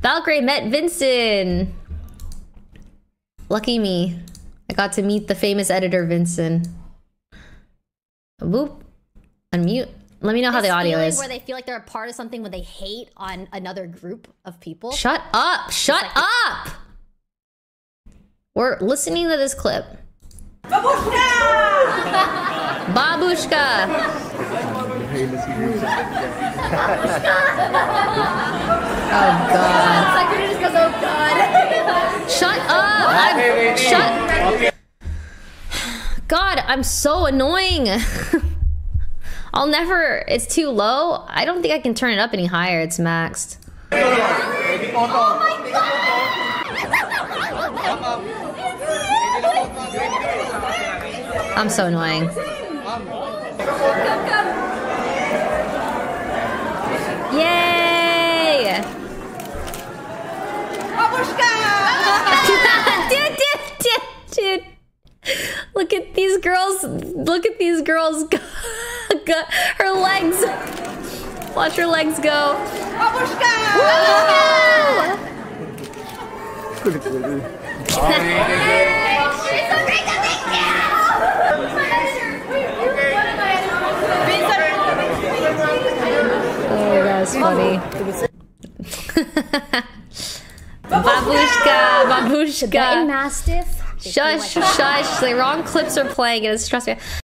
Valkyrae met Vinson. Lucky me. I got to meet the famous editor Vinson. Whoop. Unmute. Let me know how the audio feeling is. Where they feel like they're a part of something when they hate on another group of people. Shut up! Shut like- up! We're listening to this clip. Babushka! Babushka! Oh god. Secretary just goes, oh god. Shut up! I'm, shut. God, I'm so annoying. I'll never. It's too low. I don't think I can turn it up any higher. It's maxed. Oh I'm so annoying. Dude, dude, dude, dude. Look at these girls. Look at these girls. Her legs. Watch her legs go. Oh, that's funny. babushka, ah! babushka. Mastiff. Shush, shush. The wrong clips are playing it's stressing me.